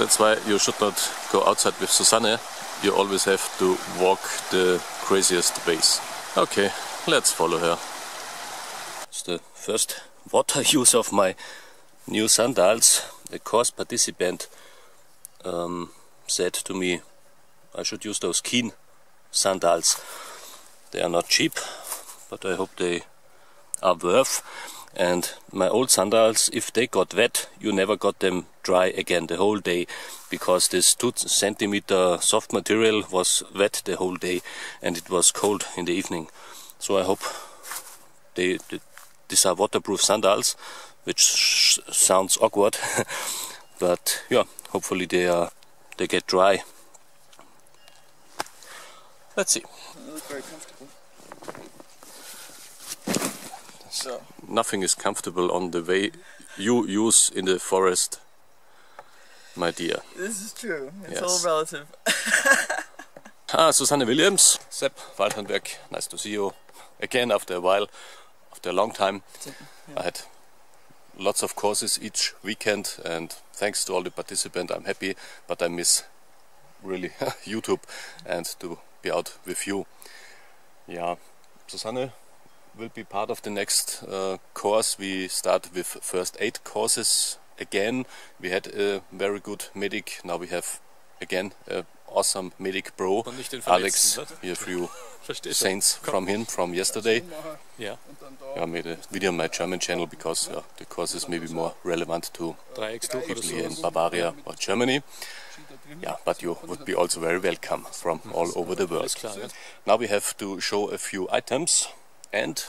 That's why you should not go outside with Susanne. You always have to walk the craziest ways. Okay, let's follow her. It's the first water use of my new sandals. The course participant um, said to me I should use those Keen sandals. They are not cheap, but I hope they are worth. And my old sandals, if they got wet, you never got them dry again the whole day, because this two centimeter soft material was wet the whole day, and it was cold in the evening. So I hope they, they these are waterproof sandals, which sounds awkward, but yeah, hopefully they are they get dry. Let's see. very comfortable. So. Nothing is comfortable on the way you use in the forest, my dear. This is true. It's yes. all relative. ah, Susanne Williams, Sepp Waldhandwerk, nice to see you again after a while, after a long time. Yeah. I had lots of courses each weekend and thanks to all the participants I'm happy, but I miss really YouTube and to be out with you. Yeah, Susanne will be part of the next uh, course. We start with first aid courses again. We had a very good medic. Now we have again a awesome medic pro, Alex. We have few saints from him from yesterday. Yeah. I made a video on my German channel because uh, the course is maybe more relevant to people here in Bavaria or Germany. Yeah, but you would be also very welcome from all over the world. Now we have to show a few items and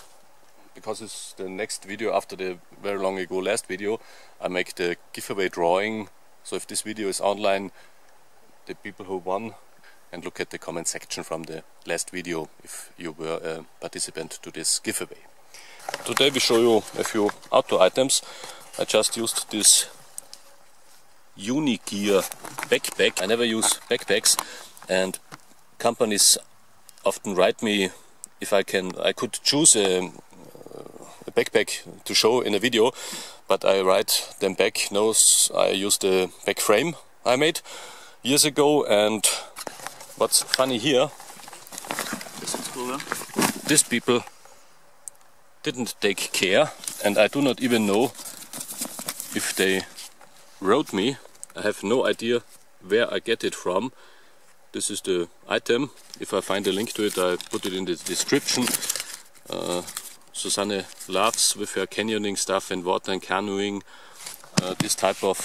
because it's the next video after the very long ago last video I make the giveaway drawing so if this video is online the people who won and look at the comment section from the last video if you were a participant to this giveaway. Today we show you a few outdoor items. I just used this Unigear backpack. I never use backpacks and companies often write me if I can I could choose a, a backpack to show in a video but I write them back no I use the back frame I made years ago and what's funny here these people didn't take care and I do not even know if they wrote me. I have no idea where I get it from. This is the item. If I find a link to it, I put it in the description. Uh, Susanne loves with her canyoning stuff and water and canoeing uh, this type of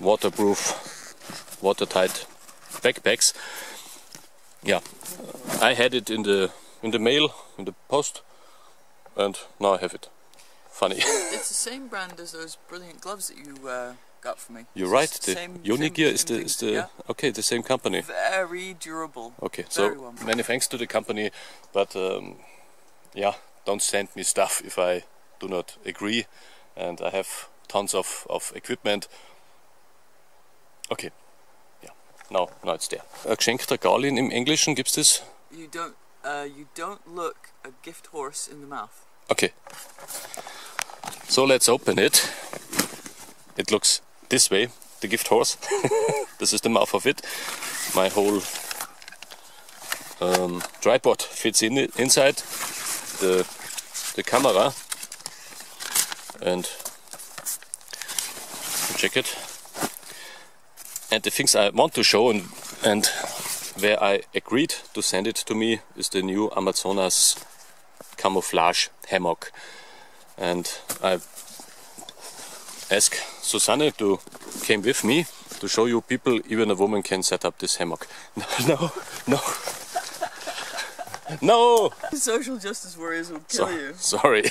waterproof, watertight backpacks. Yeah, I had it in the in the mail, in the post, and now I have it funny. it's the same brand as those brilliant gloves that you uh, got for me. You're right. The, the Unigear is the is the yeah. okay the same company. Very durable. Okay, so well many thanks to the company, but um, yeah, don't send me stuff if I do not agree, and I have tons of of equipment. Okay, yeah, now now it's there. Ein geschenkter Gaulin im Englischen gibt's das? You don't uh, you don't look a gift horse in the mouth. Okay. So let's open it. It looks this way, the gift horse. this is the mouth of it. My whole um, tripod fits in it, inside the the camera and check it. And the things I want to show and, and where I agreed to send it to me is the new Amazonas camouflage hammock and I asked Susanne to came with me to show you people even a woman can set up this hammock. No, no, no. Social justice warriors will kill so, you. Sorry.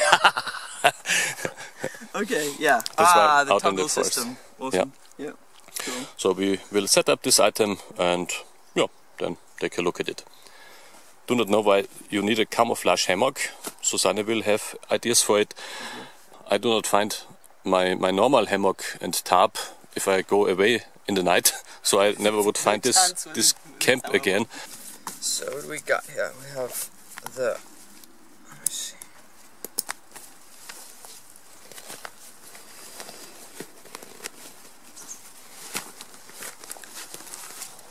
okay, yeah. That's ah, the toggle system. Awesome. Yeah. yeah. Cool. So we will set up this item and yeah, then take a look at it do not know why you need a camouflage hammock. Susanne will have ideas for it. I do not find my, my normal hammock and tarp if I go away in the night, so I never would find this this camp again. So what do we got here? We have the let me see.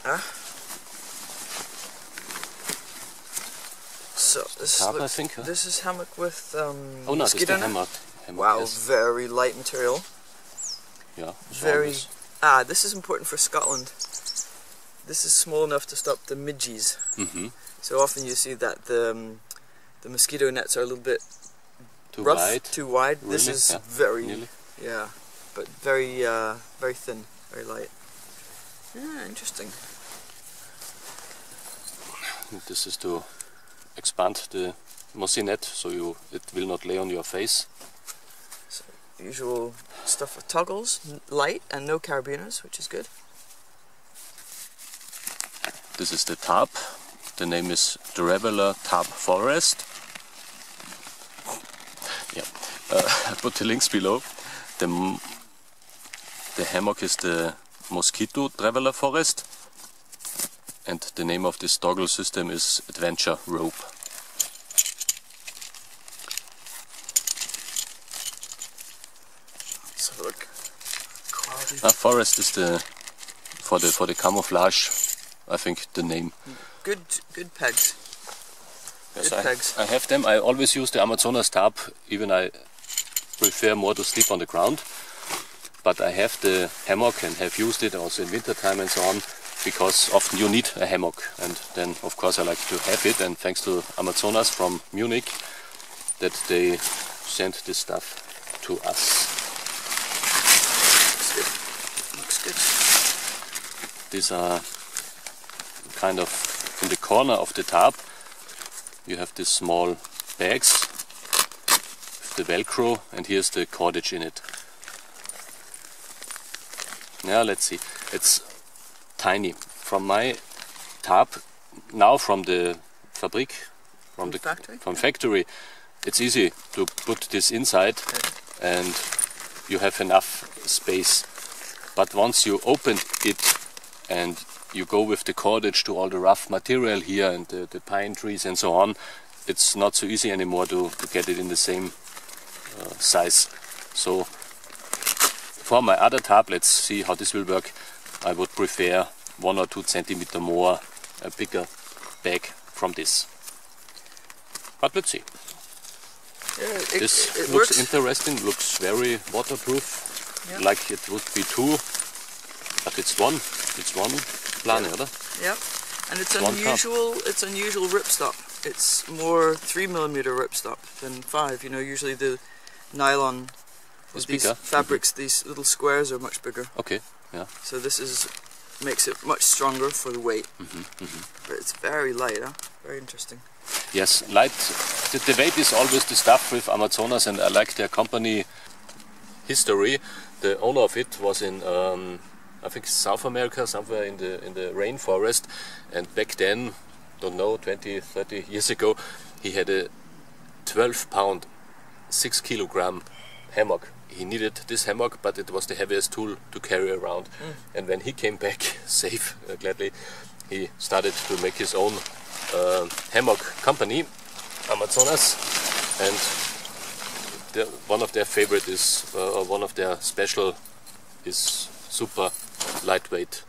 Ah. So this tarp, is look, I think, huh? this is hammock with um. Oh no, mosquito net. Wow, very light material. Yeah. Very. Ah, this is important for Scotland. This is small enough to stop the midges. Mm-hmm. So often you see that the um, the mosquito nets are a little bit Too rough, wide. too wide. This is Yeah. very Nearly. yeah, but very uh, very thin, very light. Yeah, interesting. This is to expand the mossy net so you it will not lay on your face. Usual stuff with toggles, light and no carabiners, which is good. This is the tarp. The name is Traveler Tarp Forest. Yeah, uh, I put the links below. The, the hammock is the Mosquito Traveler Forest. And the name of this toggle system is Adventure Rope. Let's have a look. Quality. Uh, forest is the for the for the camouflage. I think the name. Good, good pegs. Yes, Good I, pegs. I have them. I always use the Amazonas tarp. Even I prefer more to sleep on the ground. But I have the hammock and have used it also in winter time and so on because often you need a hammock and then of course I like to have it and thanks to Amazonas from Munich that they sent this stuff to us. These are kind of in the corner of the tarp. You have these small bags with the velcro and here's the cordage in it. Now let's see. It's tiny. From my tarp, now from the fabric, from From the factory? from factory, it's easy to put this inside and you have enough space. But once you open it and you go with the cordage to all the rough material here and the, the pine trees and so on, it's not so easy anymore to, to get it in the same uh, size. So for my other tarp, let's see how this will work. I would prefer one or two centimeter more, a bigger bag from this. But let's see. Yeah, it, This it looks works. interesting, looks very waterproof, Yeah. like it would be two, but it's one. It's one plane, oder? Yep. And it's cup. unusual. It's unusual ripstop. It's more three millimeter ripstop than five. You know, usually the nylon with these bigger. fabrics, these little squares are much bigger. Okay, yeah. So this is makes it much stronger for the weight. Mm-hmm, But it's very light. Huh? Very interesting. Yes, light. The, the weight is always the stuff with Amazonas, and I like their company history. The owner of it was in, um, I think, South America, somewhere in the in the rainforest, and back then, don't know, 20, 30 years ago, he had a 12 pound, 6 kilogram hammock. He needed this hammock, but it was the heaviest tool to carry around. And when he came back safe, uh, gladly, he started to make his own uh, hammock company, Amazonas, and the, one of their favorite is, uh, or one of their special is super lightweight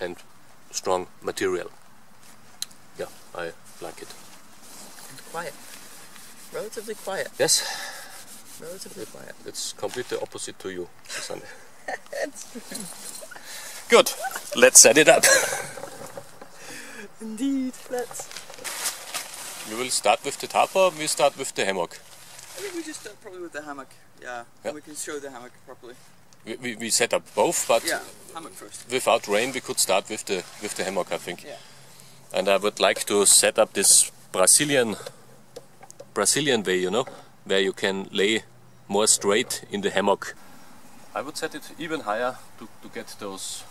and strong material. Yeah, I like it. And quiet. Relatively quiet. Yes, Relatively quiet. it's completely opposite to you, Susanne. It's Good, let's set it up. indeed. Let's. We will start with the tarp or we start with the hammock? I think we just start probably with the hammock. Yeah. Yeah. And we can show the hammock properly. We, we, we set up both, but Yeah. Hammock first. without rain we could start with the with the hammock I think. Yeah. And I would like to set up this Brazilian Brazilian way, you know, where you can lay more straight in the hammock. I would set it even higher to, to get those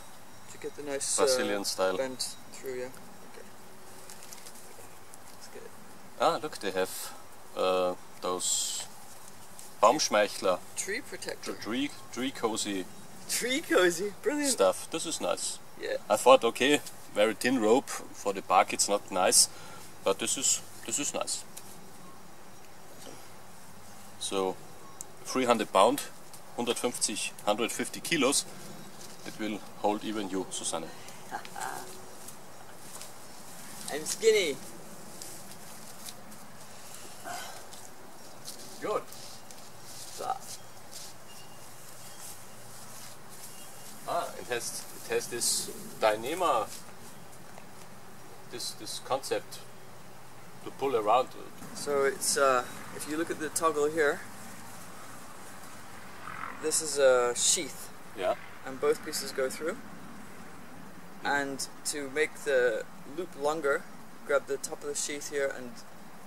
To get the nice Brazilian uh, style. bend through. Yeah. Okay. Let's get it. Ah look they have uh, those Baumschmeichler Tree protector. tree tree cozy Tree cozy. Brilliant. stuff. This is nice. Yeah. I thought okay, very thin rope for the bark it's not nice, but this is this is nice. So 300 pound, 150 150 kilos. It will hold even you, Susanne. I'm skinny. Good. That. Ah, it has it has this Dyneema this this concept to pull around. So it's uh, if you look at the toggle here, this is a sheath, Yeah. and both pieces go through. And to make the loop longer, grab the top of the sheath here and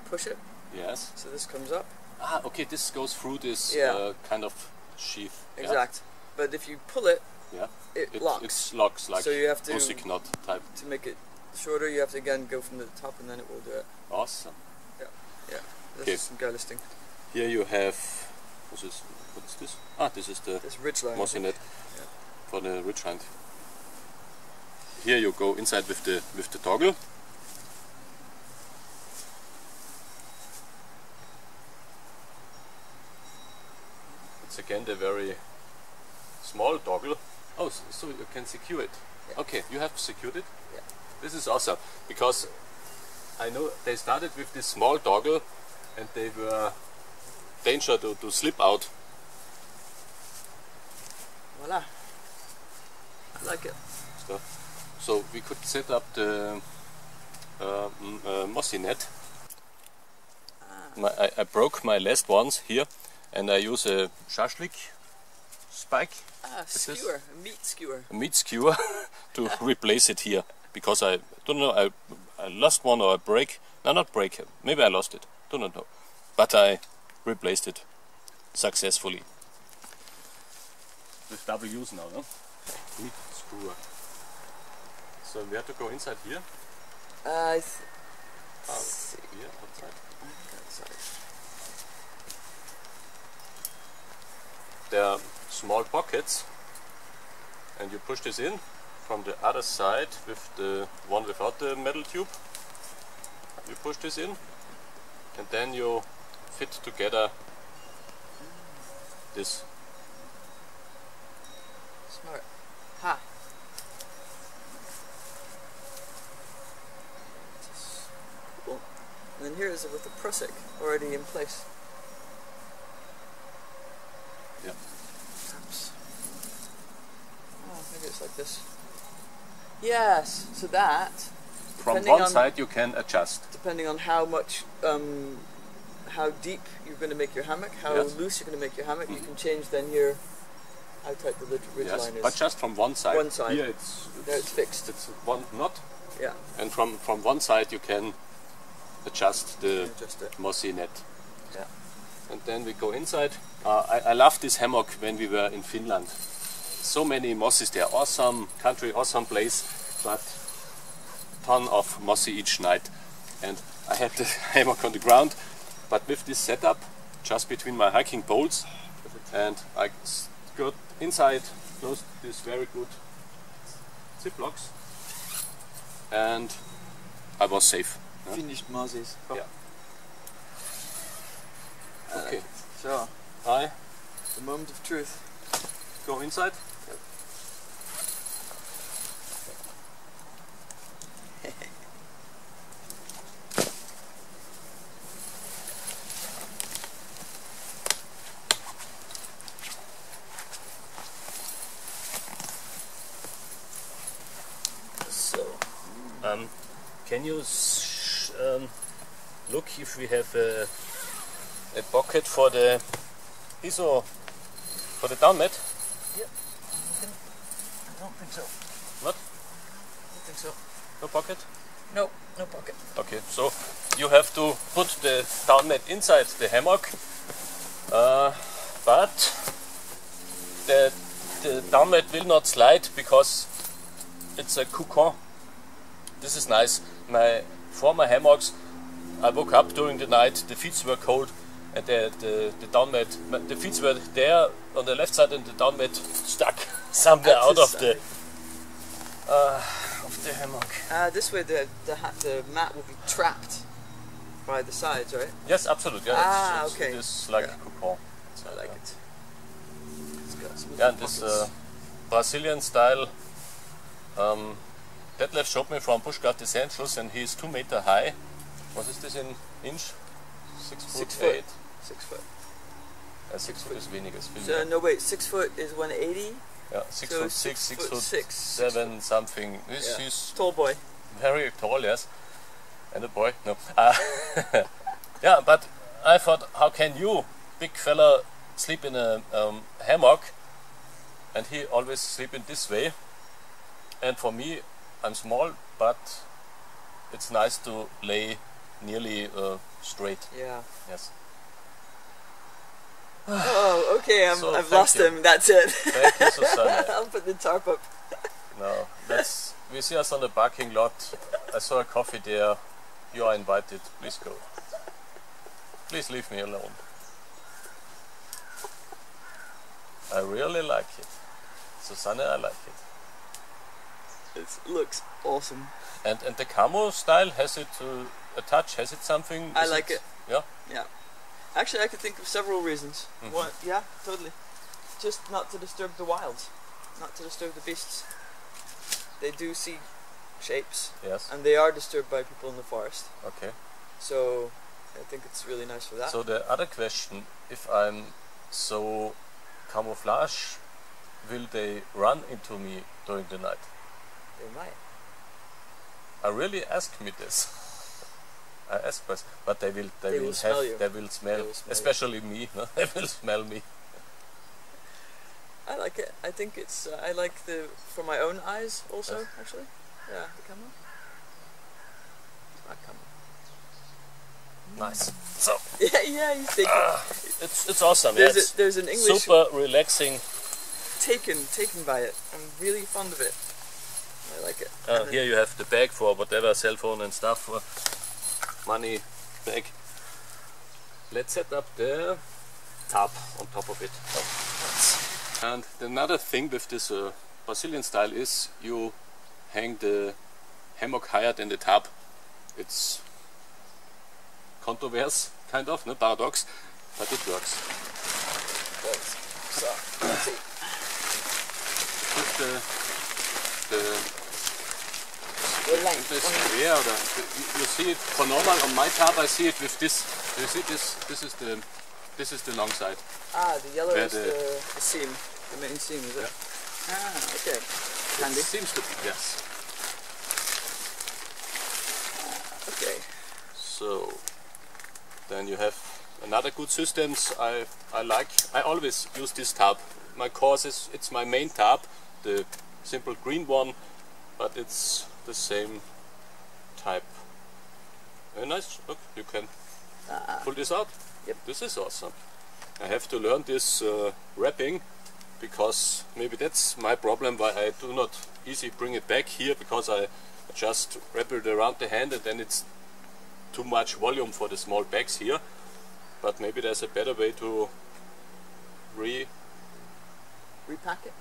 push it. Yes. So this comes up. Ah, okay. This goes through this Yeah. uh, kind of sheath. yeah? But if you pull it, Yeah. it, It locks. It locks like So you have to- Prusik knot type. To make it shorter, you have to again go from the top, and then it will do it. Awesome. Yeah, yeah. This Okay. is some guy listing. Here you have. What's this? What is this? Ah, this is the This ridge line. I mossy net Yeah. for the ridge hind. Here you go inside with the with the toggle. Again the very small toggle. Oh, so, so you can secure it. Yeah. Okay, you have secured it. Yeah. This is awesome because I know they started with this small toggle and they were danger to, to slip out. Voila. I like it. stuff. So we could set up the uh, uh, mossy net. Ah. My, I, I broke my last ones here and I use a shashlik spike, Ah, Is this- skewer, a meat skewer. a meat skewer, to replace it here because I don't know, I, I lost one or I break, no not break, maybe I lost it, do not know. But I replaced it successfully. With double use now, no? Meat skewer. So we have to go inside here. Uh, I th- Oh, see. here outside. Sorry. There are small pockets and you push this in from the other side with the one without the metal tube. You push this in and then you fit together this. Smart. Ha. Cool. And then here is it with the prusik already in place. Yeah. Perhaps. It's like this. Yes. So that, From one on- side you can adjust. depending on how much, um, how deep you're going to make your hammock, how Yes. loose you're going to make your hammock, you Mhm. can change then here how tight the ridge, Yes, line is. but just from one side. One side. Here it's, There it's fixed. it's one knot Yeah. and from, from one side you can adjust the Adjust mossy net. Yeah. And then we go inside. Uh, I, I love this hammock when we were in Finland. So many mosses there. Awesome country, awesome place, but ton of mossy each night. And I had the hammock on the ground, but with this setup just between my hiking poles, and I got inside, closed this very good zip locks, and I was safe. Finished mozzies. Yeah. Okay. So, I the moment of truth. go inside. So, um, can you um, look if we have a, a bucket for the ISO for the down mat? Yeah, I don't think so. What? I don't think so. No pocket? No, no pocket. Okay, so you have to put the down mat inside the hammock, uh, but the, the down mat will not slide because it's a cocoon. This is nice. My former hammocks, I woke up during the night, the feet were cold, and the, the, the down mat, the feet were there on the left side, and the down mat stuck somewhere out of the uh, of the hammock. Uh, this way the the, the mat will be trapped by the sides, right? Yes, absolutely. Yeah, Ah, it's, it's, okay. It is like Yeah. a cocoon. I like it. It's got some Yeah, and this uh, Brazilian style. Um, Detlef showed me from Bushcraft Essentials, and he is two meter high. What is this in inch? Six foot Six foot. eight. Six foot. Ja, six foot ist weniger, ist viel So, no, wait, six foot is 180. Ja, six so foot six foot foot six, six seven, something. He's, Yeah. he's Tall boy. very tall, yes. And a boy, no. Uh, yeah, but I thought, how can you, big fella, sleep in a um, hammock? And he always sleep in this way. And for me, I'm small, but it's nice to lay nearly uh, straight. Yeah. Yes. oh, okay, I'm, So, I've lost you. him. That's it. Thank you, Susanne. I'll put the tarp up. No, that's we see us on the parking lot. I saw a coffee there. You are invited. Please go. Please leave me alone. I really like it. Susanne, I like it. It looks awesome. And and the camo style has it uh, a touch? Has it something? I Is like it. Yeah. Yeah. Actually, I could think of several reasons. Mhm. One, yeah, totally. Just not to disturb the wild, not to disturb the beasts. They do see shapes, Yes. and they are disturbed by people in the forest. Okay. So I think it's really nice for that. So the other question: If I'm so camouflage, will they run into me during the night? Might. I really ask me this. I ask this, but they will. They, They will, will have. you. They will smell, They will smell you. especially me. No? they will smell me. I like it. I think it's. Uh, I like the for my own eyes also. Yes. Actually, yeah, the camera. It's my camera. Nice. So Yeah, yeah. you He's taken. it's it's awesome. Yeah, it's a, there's an English super relaxing. taken taken by it. I'm really fond of it. I like it. Uh, here you have the bag for whatever cell phone and stuff. For money bag. Let's set up the top on top of it. And another thing with this uh, Brazilian style is you hang the hammock higher than the top. It's controversial, kind of, no paradox, but it works. So, let's see. With the, the The length. the or you, you see it for normal on my tab. I see it with this. You see this? This is the this is the long side. Ah, the yellow Where is the- the, seam, the main seam, is it? Ah, okay. Handy. It seems to be yes. Okay. So then you have another good systems I I like. I always use this tab. My course is it's my main tab, the simple green one, but it's the same type. Very nice. Look, you can Ah, pull this out. Yep. This is awesome. I have to learn this uh, wrapping because maybe that's my problem why I do not easy bring it back here because I just wrap it around the hand and then it's too much volume for the small bags here. But maybe there's a better way to re repack it.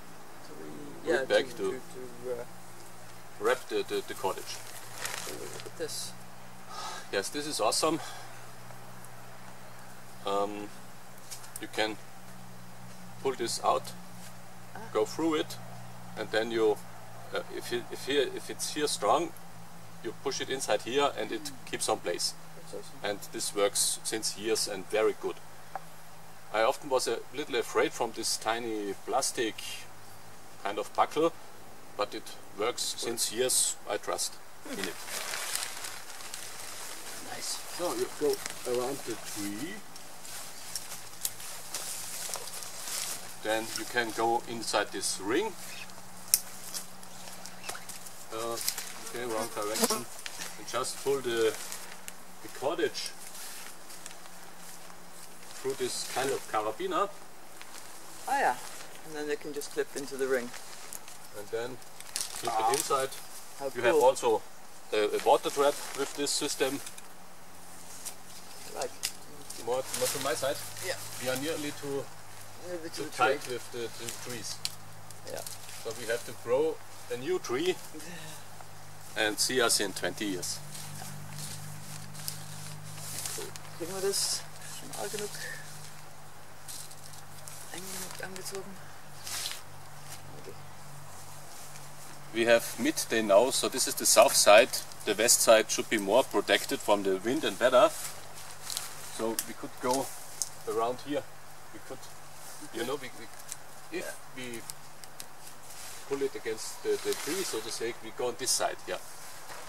Yeah, Repack to, to- to, uh, wrap the, the, the cordage. look at this. Yes, this is awesome. Um, you can pull this out, go through it, and then you, uh, if it, if here if it's here strong, you push it inside here and it keeps on place. Awesome. And this works since years and very good. I often was a little afraid from this tiny plastic kind of buckle, but it works since years. I trust in it. Nice. So you go around the tree. Then you can go inside this ring. Uh, okay, wrong direction. And just pull the, the cordage through this kind of carabiner Oh yeah. And then they can just clip into the ring. and then keep Ah. it inside. How You cool. have also a, a water trap with this system. like More, more to my side. Yeah. We are nearly to maybe to too the tree. tight with the, the trees. Yeah. So we have to grow a new tree and see us in 20 years. Kriegen wir das schmal genug eng genug angezogen? Okay. We have midday now, so this is the south side. The west side should be more protected from the wind and weather. So we could go around here we could, you know, we, we, if we pull it against the, the tree, so to say, we go on this side, yeah.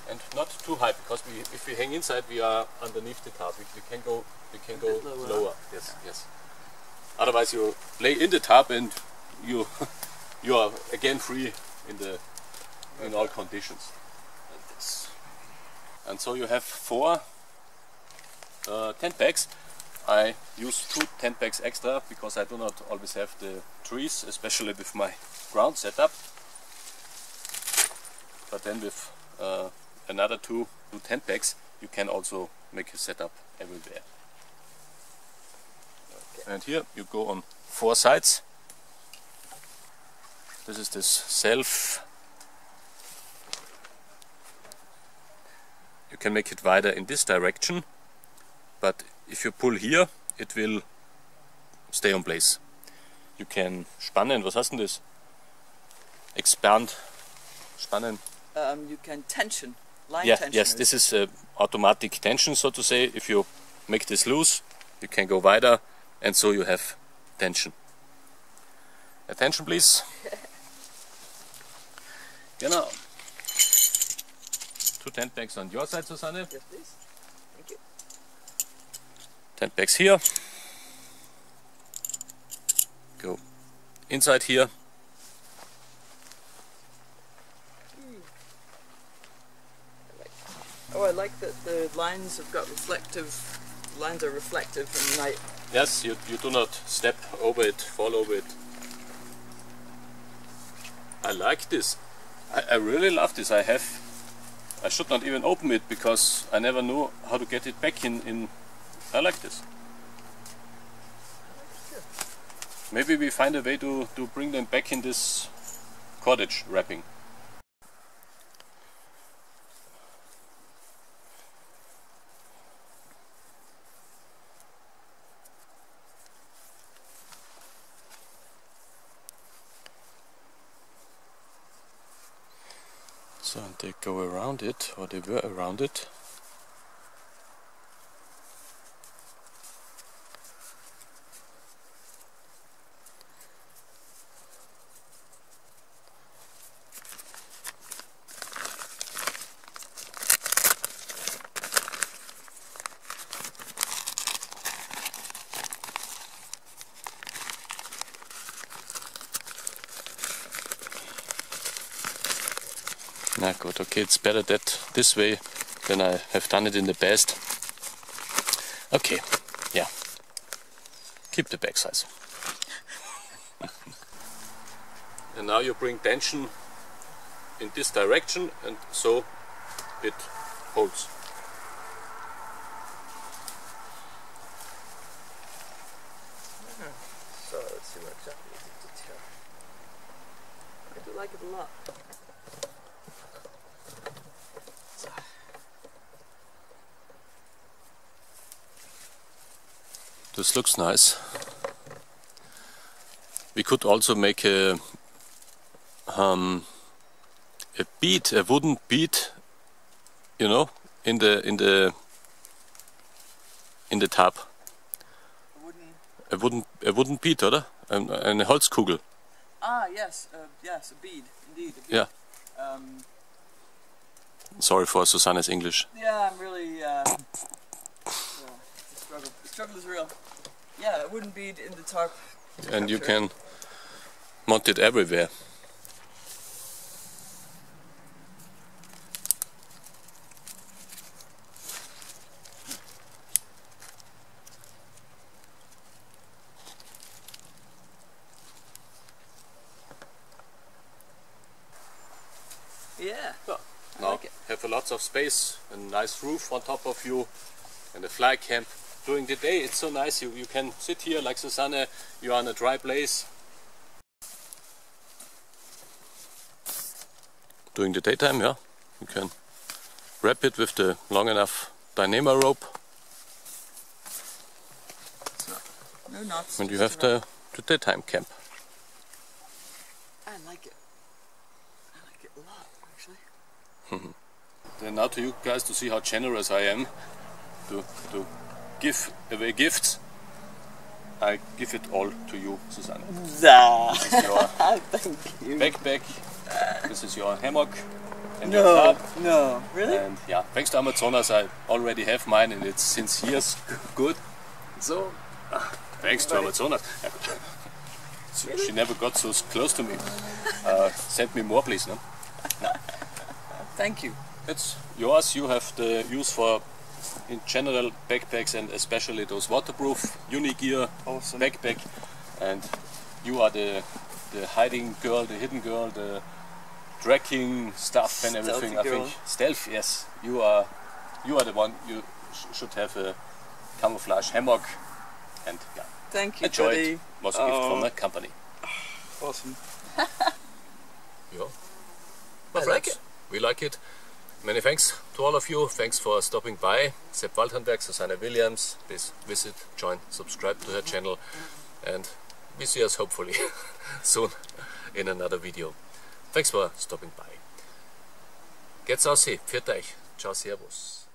And not too high, because we, if we hang inside, we are underneath the tarp. We, we can go, we can go lower. lower. Yes, yes. Otherwise, you lay in the tarp and you, you are again free in the, in all conditions. Like this. And so you have four uh, tent bags. I use two tent bags extra because I do not always have the trees, especially with my ground setup. But then with uh, another two, two tent bags, you can also make a setup everywhere. And here you go on four sides. This is this self. You can make it wider in this direction, but if you pull here, it will stay on place. You can spannen, was hast denn das? Expand, spannen. Um, you can tension, line Yeah, tension. yes, this is uh, automatic tension, so to say. If you make this loose, you can go wider, and so you have tension. Attention, please. genau. Two tent bags on your side, Susanne. Yes, please. Thank you. Tent bags here. Go inside here. Hmm. Oh, I like that the lines have got reflective. Lines are reflective in the night. Yes, you, you do not step over it, fall over it. I like this. I, I really love this. I have. I should not even open it because I never knew how to get it back in. in I like this. Maybe we find a way to, to bring them back in this cordage wrapping. And they go around it, or they were around it. Okay, it's better that this way than I have done it in the past. Okay, yeah. Keep the back size. and now you bring tension in this direction and so it holds. So let's see what exactly is the detail. I do like it a lot. This looks nice. We could also make a um, a bead, a wooden bead, you know, in the in the in the. Wooden. A wooden a wooden bead, oder? Ein, eine Holzkugel. Ah, yes, uh, yes, a bead, indeed. A bead. Yeah. Um, Sorry for Susanne's English. yeah, I'm really. Uh, struggle. The struggle is real. Yeah, it wouldn't be in the tarp. And you can mount it everywhere. Yeah. I Now like have a lots of space, a nice roof on top of you, and a fly camp. During the day, it's so nice. You you can sit here like Susanne. You are in a dry place. During the daytime, yeah, you can wrap it with the long enough Dyneema rope, No knots. and you have the, the daytime camp. I like it. I like it a lot, actually. Then now to you guys to see how generous I am to to give away gifts. I give it all to you, Susanne. Nah. This is your Thank you. backpack, this is your hammock and your No, club. no, really? And yeah, thanks to Amazonas, I already have mine and it's since years good. So, thanks to Amazonas. So She never got so close to me. Uh, send me more, please. No? Thank you. It's yours. You have the use for, in general, backpacks and especially those waterproof Unigear Awesome. backpack. And you are the the hiding girl, the hidden girl, the tracking stuff and everything. Stealthy I think stealth. Yes, you are. You are the one. You sh- should have a camouflage hammock. And yeah, Thank you, enjoy buddy. it. Was a gift from Oh. the company. Awesome. Yeah. I like it. We like it. Many thanks to all of you. Thanks for stopping by. Sepp Waldhandwerk, Susanne Williams. Please visit, join, subscribe to her channel, and we see us hopefully soon in another video. Thanks for stopping by. Geht's aus, pfiat euch. Ciao, servus.